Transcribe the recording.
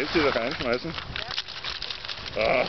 Jetzt du da reinschmeißen? Ja. Ah.